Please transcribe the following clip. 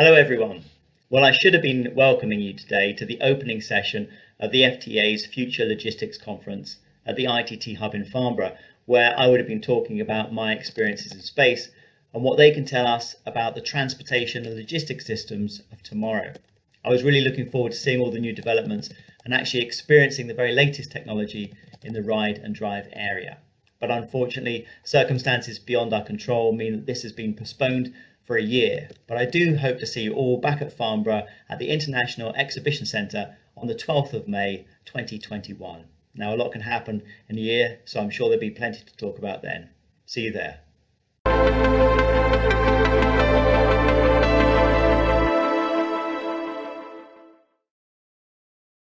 Hello, everyone. Well, I should have been welcoming you today to the opening session of the FTA's Future Logistics Conference at the ITT Hub in Farnborough, where I would have been talking about my experiences in space and what they can tell us about the transportation and logistics systems of tomorrow. I was really looking forward to seeing all the new developments and actually experiencing the very latest technology in the ride and drive area. But unfortunately, circumstances beyond our control mean that this has been postponed for a year. But I do hope to see you all back at Farnborough at the International Exhibition Centre on the 12th of May 2021. Now, a lot can happen in a year, so I'm sure there'll be plenty to talk about then. See you there.